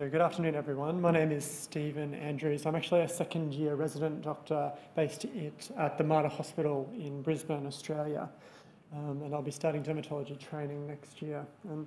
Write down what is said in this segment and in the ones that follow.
So good afternoon, everyone. My name is Stephen Andrews. I'm actually a second year resident doctor based at the Mater Hospital in Brisbane, Australia. Um, and I'll be starting dermatology training next year. And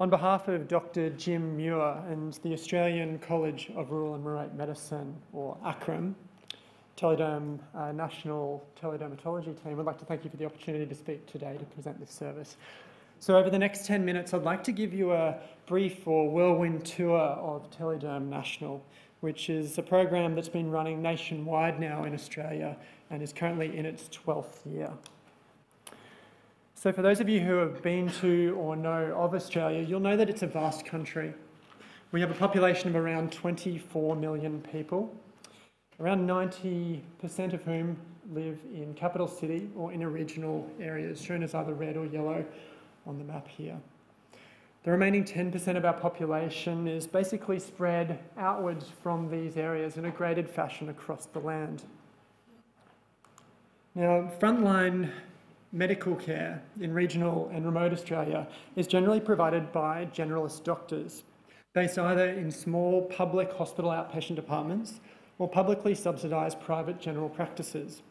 on behalf of Dr. Jim Muir and the Australian College of Rural and Remote Medicine, or ACRRM, Telederm uh, National Teledermatology team, I'd like to thank you for the opportunity to speak today to present this service. So over the next 10 minutes, I'd like to give you a brief or whirlwind tour of Telederm National, which is a program that's been running nationwide now in Australia and is currently in its 12th year. So for those of you who have been to or know of Australia, you'll know that it's a vast country. We have a population of around 24 million people, around 90% of whom live in capital city or in a regional areas, shown as either red or yellow on the map here. The remaining 10% of our population is basically spread outwards from these areas in a graded fashion across the land. Now, frontline medical care in regional and remote Australia is generally provided by generalist doctors, based either in small public hospital outpatient departments or publicly subsidised private general practices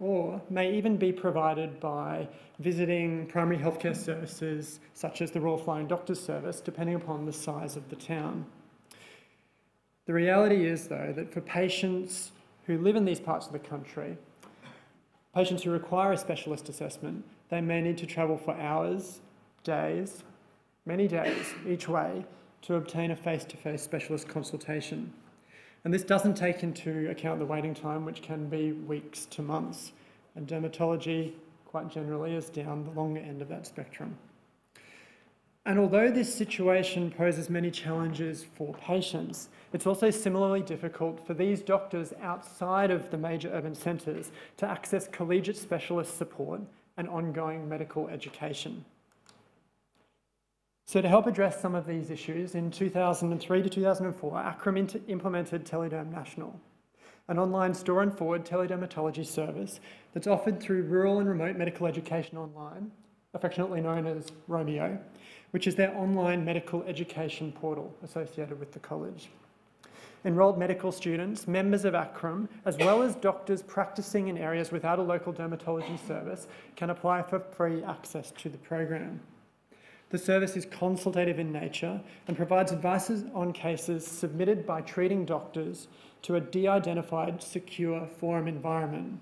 or may even be provided by visiting primary healthcare services such as the Royal Flying Doctors Service, depending upon the size of the town. The reality is, though, that for patients who live in these parts of the country, patients who require a specialist assessment, they may need to travel for hours, days, many days each way to obtain a face-to-face -face specialist consultation. And this doesn't take into account the waiting time, which can be weeks to months. And dermatology, quite generally, is down the longer end of that spectrum. And although this situation poses many challenges for patients, it's also similarly difficult for these doctors outside of the major urban centres to access collegiate specialist support and ongoing medical education. So to help address some of these issues, in 2003 to 2004, ACRRM implemented Telederm National, an online store and forward teledermatology service that's offered through Rural and Remote Medical Education Online, affectionately known as Romeo, which is their online medical education portal associated with the college. Enrolled medical students, members of ACRRM, as well as doctors practicing in areas without a local dermatology service can apply for free access to the program. The service is consultative in nature and provides advice on cases submitted by treating doctors to a de-identified secure forum environment.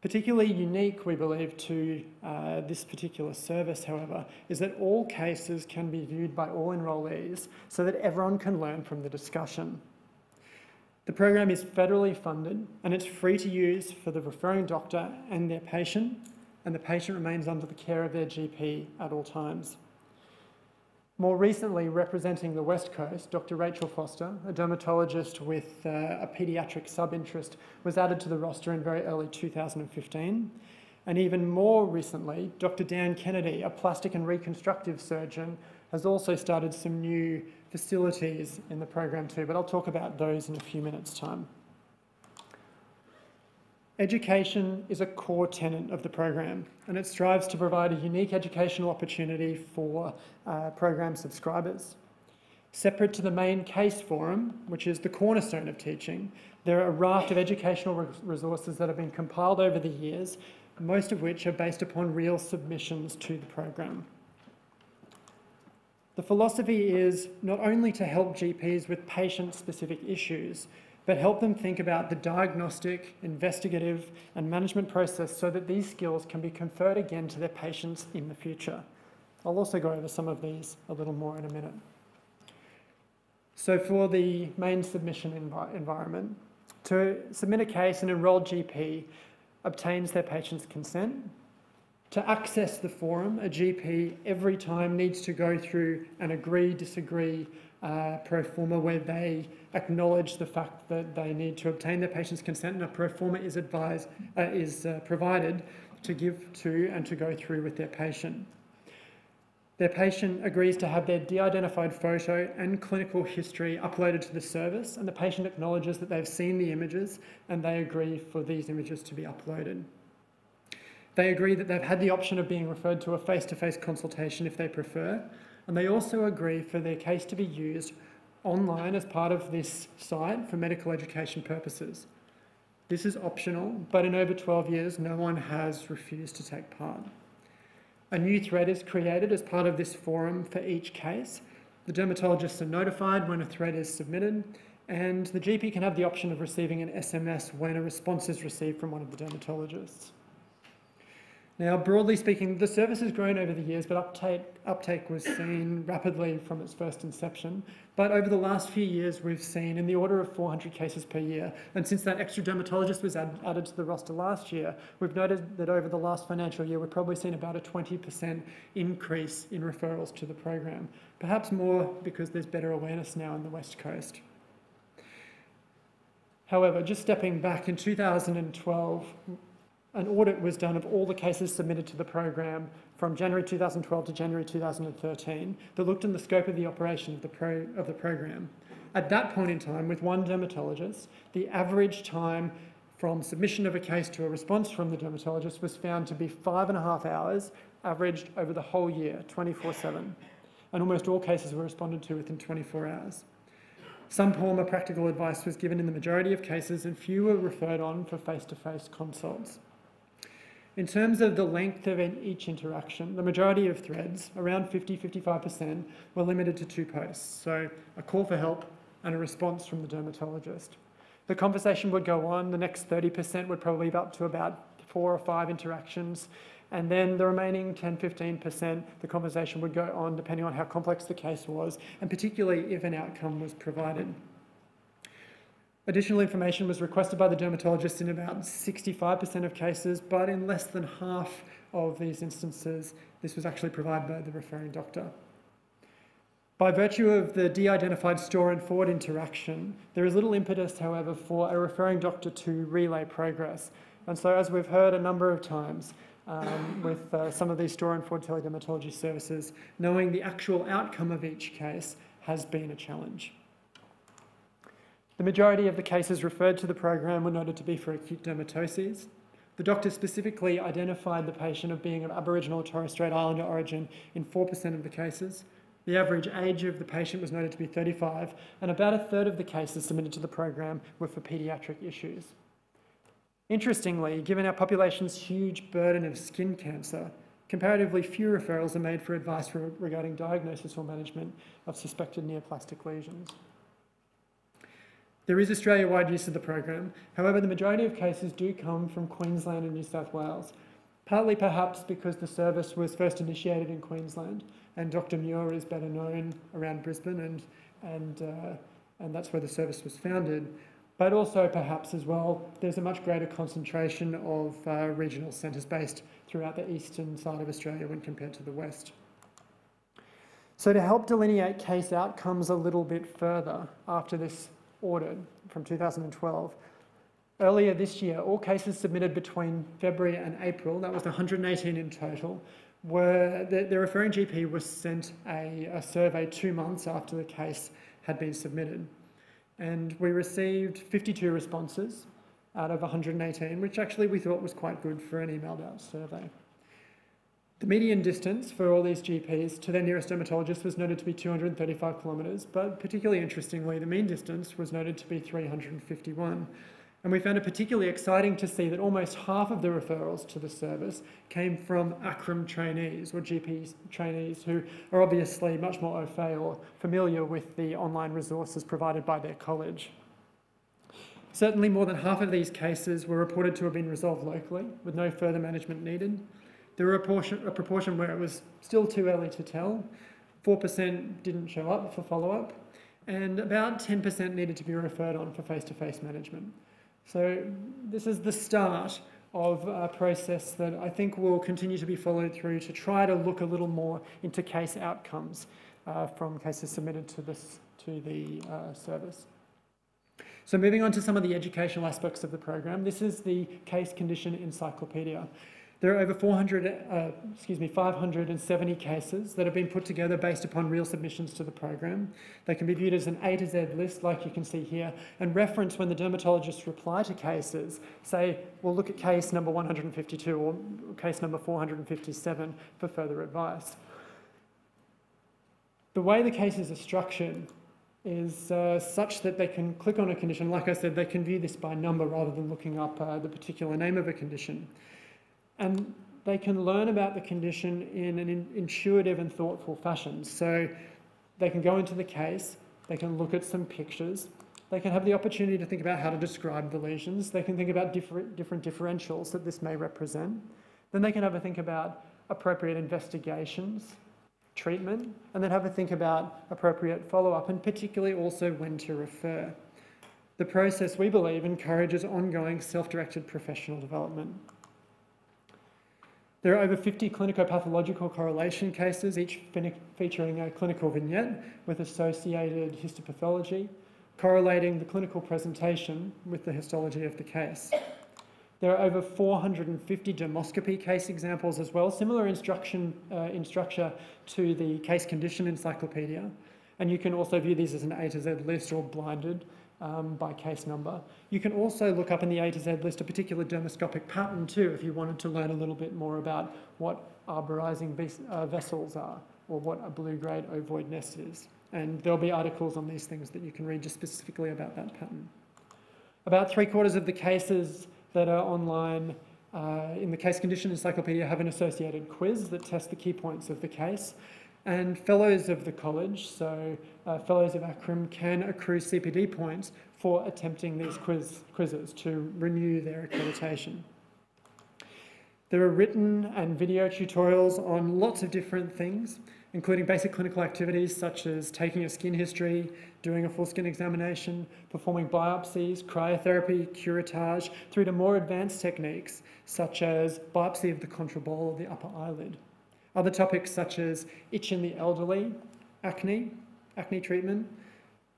Particularly unique, we believe, to uh, this particular service, however, is that all cases can be viewed by all enrollees so that everyone can learn from the discussion. The program is federally funded and it's free to use for the referring doctor and their patient, and the patient remains under the care of their GP at all times. More recently, representing the West Coast, Dr. Rachel Foster, a dermatologist with uh, a paediatric sub-interest, was added to the roster in very early 2015. And even more recently, Dr. Dan Kennedy, a plastic and reconstructive surgeon, has also started some new facilities in the program too, but I'll talk about those in a few minutes' time. Education is a core tenet of the program and it strives to provide a unique educational opportunity for uh, program subscribers. Separate to the main case forum, which is the cornerstone of teaching, there are a raft of educational resources that have been compiled over the years, most of which are based upon real submissions to the program. The philosophy is not only to help GPs with patient-specific issues, but help them think about the diagnostic, investigative, and management process so that these skills can be conferred again to their patients in the future. I'll also go over some of these a little more in a minute. So for the main submission env environment, to submit a case, an enrolled GP obtains their patient's consent. To access the forum, a GP every time needs to go through an agree, disagree uh, pro forma where they acknowledge the fact that they need to obtain their patient's consent and a pro forma is advised uh, is uh, provided to give to and to go through with their patient. Their patient agrees to have their de-identified photo and clinical history uploaded to the service and the patient acknowledges that they've seen the images and they agree for these images to be uploaded. They agree that they've had the option of being referred to a face-to-face -face consultation if they prefer, and they also agree for their case to be used online as part of this site for medical education purposes. This is optional, but in over 12 years, no one has refused to take part. A new thread is created as part of this forum for each case. The dermatologists are notified when a thread is submitted, and the GP can have the option of receiving an SMS when a response is received from one of the dermatologists. Now, broadly speaking, the service has grown over the years, but uptake, uptake was seen rapidly from its first inception. But over the last few years, we've seen in the order of 400 cases per year. And since that extra dermatologist was add, added to the roster last year, we've noted that over the last financial year, we've probably seen about a 20% increase in referrals to the program. Perhaps more because there's better awareness now in the West Coast. However, just stepping back in 2012, an audit was done of all the cases submitted to the program from January 2012 to January 2013 that looked in the scope of the operation of the, pro, of the program. At that point in time, with one dermatologist, the average time from submission of a case to a response from the dermatologist was found to be five and a half hours, averaged over the whole year, 24 7. And almost all cases were responded to within 24 hours. Some form of practical advice was given in the majority of cases, and few were referred on for face to face consults. In terms of the length of each interaction, the majority of threads, around 50-55%, were limited to two posts, so a call for help and a response from the dermatologist. The conversation would go on, the next 30% would probably be up to about four or five interactions, and then the remaining 10-15%, the conversation would go on depending on how complex the case was, and particularly if an outcome was provided. Additional information was requested by the dermatologist in about 65% of cases, but in less than half of these instances, this was actually provided by the referring doctor. By virtue of the de-identified store and forward interaction, there is little impetus, however, for a referring doctor to relay progress. And so, as we've heard a number of times um, with uh, some of these store and forward teledermatology services, knowing the actual outcome of each case has been a challenge. The majority of the cases referred to the program were noted to be for acute dermatoses. The doctor specifically identified the patient of being of Aboriginal or Torres Strait Islander origin in 4% of the cases. The average age of the patient was noted to be 35, and about a third of the cases submitted to the program were for paediatric issues. Interestingly, given our population's huge burden of skin cancer, comparatively few referrals are made for advice regarding diagnosis or management of suspected neoplastic lesions. There is Australia-wide use of the program. However, the majority of cases do come from Queensland and New South Wales, partly perhaps because the service was first initiated in Queensland and Dr Muir is better known around Brisbane and, and, uh, and that's where the service was founded. But also perhaps as well, there's a much greater concentration of uh, regional centres based throughout the eastern side of Australia when compared to the west. So to help delineate case outcomes a little bit further after this audit from 2012. Earlier this year, all cases submitted between February and April, that was 118 in total, were the, the referring GP was sent a, a survey two months after the case had been submitted. And we received 52 responses out of 118, which actually we thought was quite good for an emailed out survey. The median distance for all these GPs to their nearest dermatologist was noted to be 235 kilometres, but particularly interestingly, the mean distance was noted to be 351. And we found it particularly exciting to see that almost half of the referrals to the service came from ACRRM trainees or GP trainees who are obviously much more au fait or familiar with the online resources provided by their college. Certainly more than half of these cases were reported to have been resolved locally with no further management needed. There were a, portion, a proportion where it was still too early to tell. 4% didn't show up for follow-up, and about 10% needed to be referred on for face-to-face -face management. So this is the start of a process that I think will continue to be followed through to try to look a little more into case outcomes uh, from cases submitted to, this, to the uh, service. So moving on to some of the educational aspects of the program, this is the case condition encyclopedia. There are over 400, uh, excuse me, 570 cases that have been put together based upon real submissions to the program. They can be viewed as an A to Z list, like you can see here, and reference when the dermatologists reply to cases, say, we'll look at case number 152 or case number 457 for further advice. The way the cases are structured is uh, such that they can click on a condition. Like I said, they can view this by number rather than looking up uh, the particular name of a condition. And they can learn about the condition in an in intuitive and thoughtful fashion. So they can go into the case, they can look at some pictures, they can have the opportunity to think about how to describe the lesions, they can think about different, different differentials that this may represent. Then they can have a think about appropriate investigations, treatment, and then have a think about appropriate follow-up, and particularly also when to refer. The process, we believe, encourages ongoing self-directed professional development. There are over 50 clinico-pathological correlation cases, each featuring a clinical vignette with associated histopathology, correlating the clinical presentation with the histology of the case. There are over 450 dermoscopy case examples as well, similar instruction uh, in structure to the case condition encyclopedia. And you can also view these as an A to Z list or blinded um, by case number. You can also look up in the A to Z list a particular dermoscopic pattern too if you wanted to learn a little bit more about what arborizing ves uh, vessels are or what a blue-grey ovoid nest is. And there'll be articles on these things that you can read just specifically about that pattern. About three quarters of the cases that are online uh, in the case condition encyclopedia have an associated quiz that tests the key points of the case. And fellows of the college, so uh, fellows of ACRRM, can accrue CPD points for attempting these quiz, quizzes to renew their accreditation. There are written and video tutorials on lots of different things including basic clinical activities such as taking a skin history, doing a full skin examination, performing biopsies, cryotherapy, curettage, through to more advanced techniques such as biopsy of the contrabole of the upper eyelid. Other topics such as itch in the elderly, acne, acne treatment,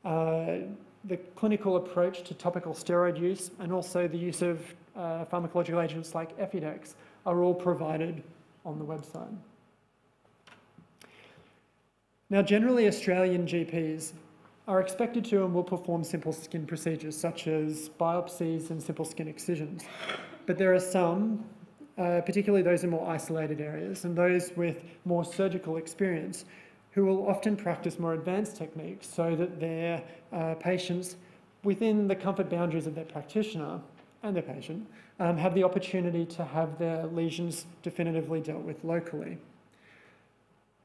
uh, the clinical approach to topical steroid use, and also the use of uh, pharmacological agents like Efudex are all provided on the website. Now, generally, Australian GPs are expected to and will perform simple skin procedures such as biopsies and simple skin excisions. But there are some, uh, particularly those in more isolated areas and those with more surgical experience, who will often practice more advanced techniques so that their uh, patients, within the comfort boundaries of their practitioner and their patient, um, have the opportunity to have their lesions definitively dealt with locally.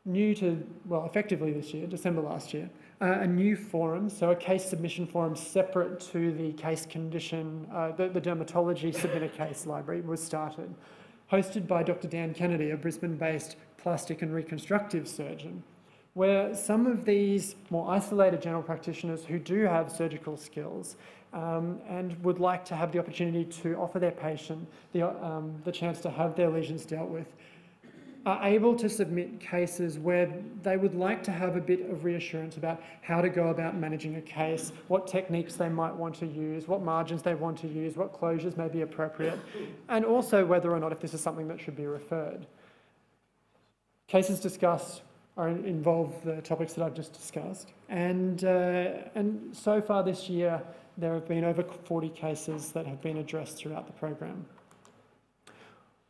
New to, well, effectively this year, December last year, uh, a new forum, so a case submission forum separate to the case condition, uh, the, the dermatology submit a case library was started, hosted by Dr. Dan Kennedy, a Brisbane-based plastic and reconstructive surgeon, where some of these more isolated general practitioners who do have surgical skills um, and would like to have the opportunity to offer their patient the, um, the chance to have their lesions dealt with are able to submit cases where they would like to have a bit of reassurance about how to go about managing a case, what techniques they might want to use, what margins they want to use, what closures may be appropriate, and also whether or not if this is something that should be referred. Cases discussed are involve the topics that I've just discussed. And, uh, and so far this year, there have been over 40 cases that have been addressed throughout the program.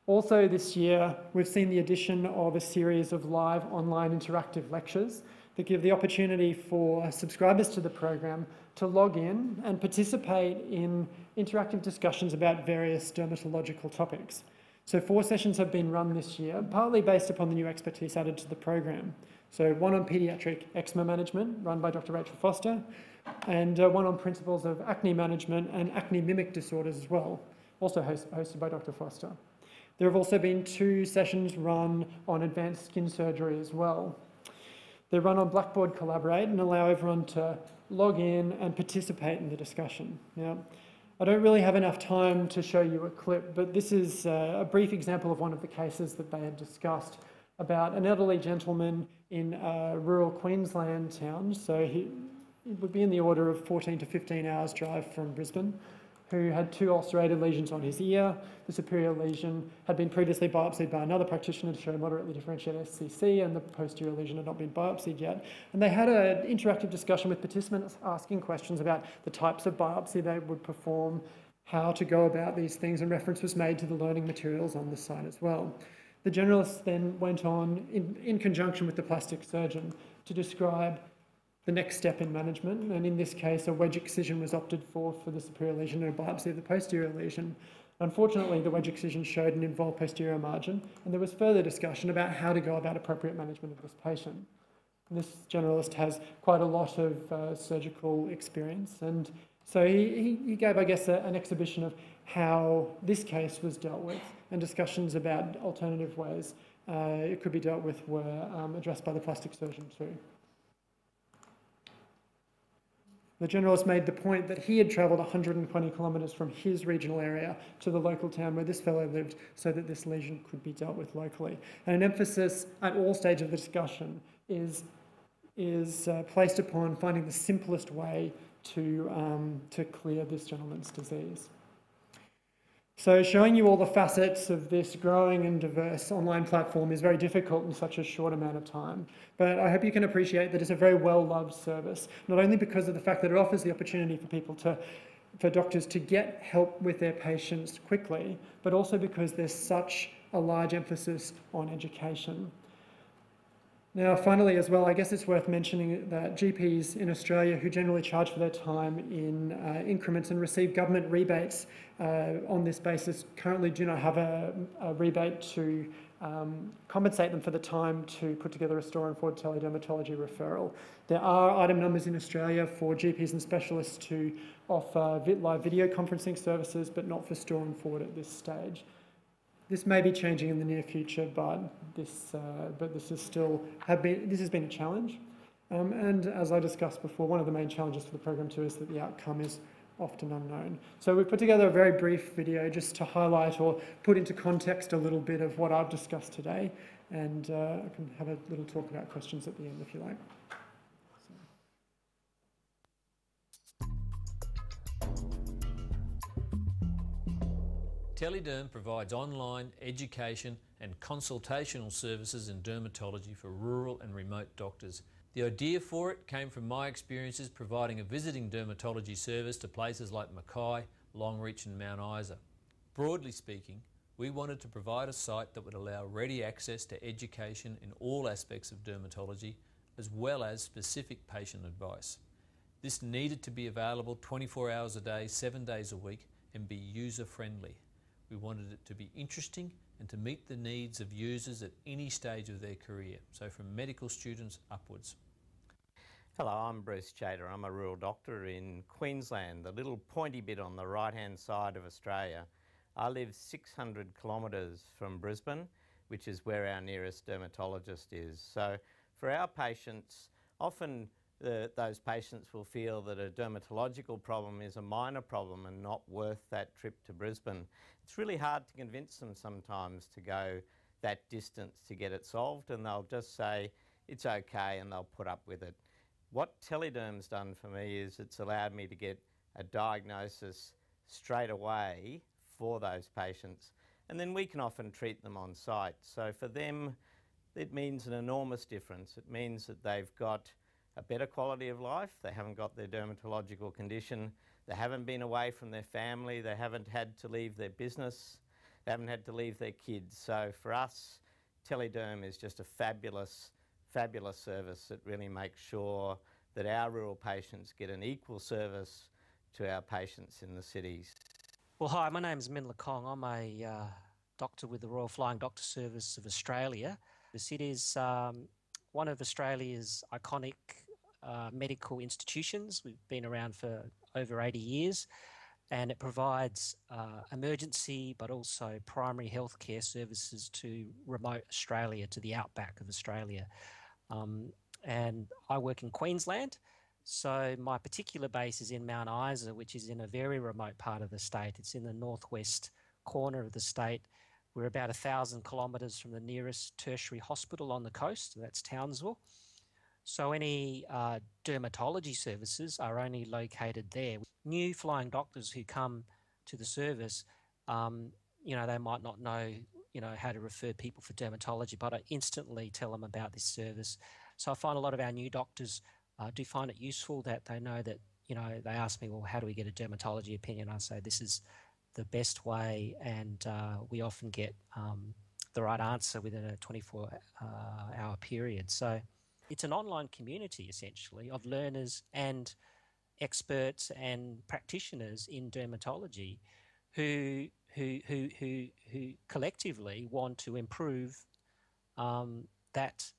Also this year, we've seen the addition of a series of live online interactive lectures that give the opportunity for subscribers to the program to log in and participate in interactive discussions about various dermatological topics. So four sessions have been run this year, partly based upon the new expertise added to the program. So one on paediatric eczema management, run by Dr. Rachel Foster, and uh, one on principles of acne management and acne mimic disorders as well, also host hosted by Dr. Foster. There have also been two sessions run on advanced skin surgery as well. They run on Blackboard Collaborate and allow everyone to log in and participate in the discussion. Now, I don't really have enough time to show you a clip, but this is uh, a brief example of one of the cases that they had discussed about an elderly gentleman in a rural Queensland town. So he would be in the order of 14 to 15 hours drive from Brisbane who had two ulcerated lesions on his ear. The superior lesion had been previously biopsied by another practitioner to show moderately differentiated SCC, and the posterior lesion had not been biopsied yet. And they had an interactive discussion with participants asking questions about the types of biopsy they would perform, how to go about these things, and reference was made to the learning materials on the site as well. The generalist then went on, in, in conjunction with the plastic surgeon, to describe the next step in management. And in this case, a wedge excision was opted for for the superior lesion and a biopsy of the posterior lesion. Unfortunately, the wedge excision showed an involved posterior margin, and there was further discussion about how to go about appropriate management of this patient. This generalist has quite a lot of uh, surgical experience, and so he, he gave, I guess, a, an exhibition of how this case was dealt with, and discussions about alternative ways uh, it could be dealt with were um, addressed by the plastic surgeon too. The generalist made the point that he had travelled 120 kilometres from his regional area to the local town where this fellow lived so that this lesion could be dealt with locally. And an emphasis at all stages of the discussion is, is uh, placed upon finding the simplest way to, um, to clear this gentleman's disease. So showing you all the facets of this growing and diverse online platform is very difficult in such a short amount of time. But I hope you can appreciate that it's a very well-loved service, not only because of the fact that it offers the opportunity for people to for doctors to get help with their patients quickly, but also because there's such a large emphasis on education. Now, finally, as well, I guess it's worth mentioning that GPs in Australia who generally charge for their time in uh, increments and receive government rebates uh, on this basis currently do not have a, a rebate to um, compensate them for the time to put together a store and forward teledermatology referral. There are item numbers in Australia for GPs and specialists to offer live video conferencing services, but not for store and forward at this stage. This may be changing in the near future, but this, uh, but this is still have been this has been a challenge. Um, and as I discussed before, one of the main challenges for the program too is that the outcome is often unknown. So we've put together a very brief video just to highlight or put into context a little bit of what I've discussed today, and uh, I can have a little talk about questions at the end if you like. Telederm provides online education and consultational services in dermatology for rural and remote doctors. The idea for it came from my experiences providing a visiting dermatology service to places like Mackay, Longreach and Mount Isa. Broadly speaking, we wanted to provide a site that would allow ready access to education in all aspects of dermatology as well as specific patient advice. This needed to be available 24 hours a day, 7 days a week and be user friendly. We wanted it to be interesting and to meet the needs of users at any stage of their career, so from medical students upwards. Hello, I'm Bruce Chater. I'm a rural doctor in Queensland, the little pointy bit on the right hand side of Australia. I live 600 kilometres from Brisbane, which is where our nearest dermatologist is. So for our patients, often the, those patients will feel that a dermatological problem is a minor problem and not worth that trip to Brisbane. It's really hard to convince them sometimes to go that distance to get it solved and they'll just say it's okay and they'll put up with it. What Telederm's done for me is it's allowed me to get a diagnosis straight away for those patients and then we can often treat them on site. So for them it means an enormous difference. It means that they've got a better quality of life. They haven't got their dermatological condition. They haven't been away from their family. They haven't had to leave their business. They haven't had to leave their kids. So for us, Telederm is just a fabulous, fabulous service that really makes sure that our rural patients get an equal service to our patients in the cities. Well, hi, my name is Min Lakong. I'm a uh, doctor with the Royal Flying Doctor Service of Australia. It is um, one of Australia's iconic uh, medical institutions. We've been around for over 80 years and it provides uh, emergency but also primary healthcare services to remote Australia, to the outback of Australia. Um, and I work in Queensland. So my particular base is in Mount Isa, which is in a very remote part of the state. It's in the northwest corner of the state. We're about a thousand kilometres from the nearest tertiary hospital on the coast, that's Townsville. So any uh, dermatology services are only located there. New flying doctors who come to the service, um, you know, they might not know, you know, how to refer people for dermatology, but I instantly tell them about this service. So I find a lot of our new doctors uh, do find it useful that they know that, you know, they ask me, well, how do we get a dermatology opinion? I say this is the best way, and uh, we often get um, the right answer within a 24 uh, hour period. So It's an online community essentially of learners and experts and practitioners in dermatology who who who who, who collectively want to improve um, that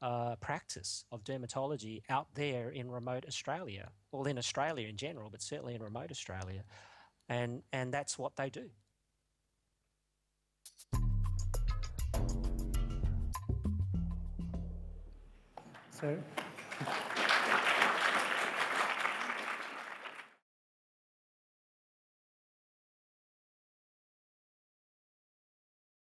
uh, practice of dermatology out there in remote Australia, well, in Australia in general, but certainly in remote Australia, and and that's what they do. So